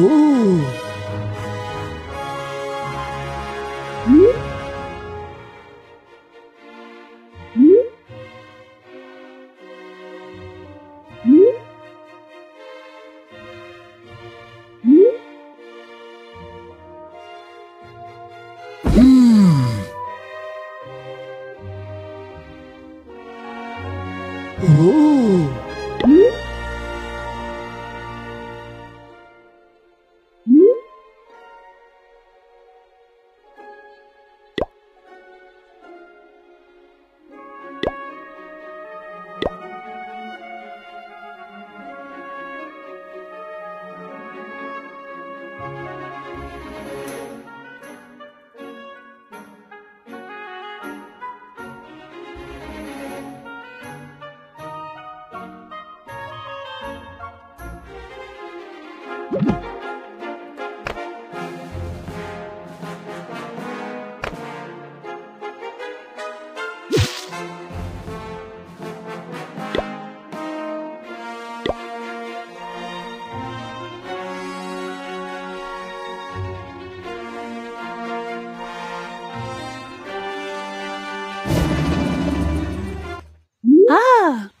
Ooh. Hmm. Ooh. Ah!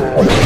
Oh.